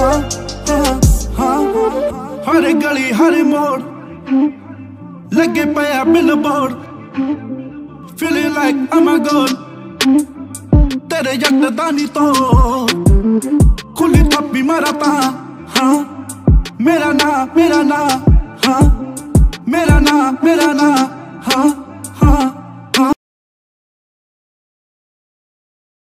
हाँ हाँ हाँ हर गली, हर मोड़, लगे पाया billboard feeling like I'm a god. तेरे यकदानी तो खुली थप्पी मारा मरता हाँ। मेरा ना मेरा ना हाँ। मेरा ना मेरा ना।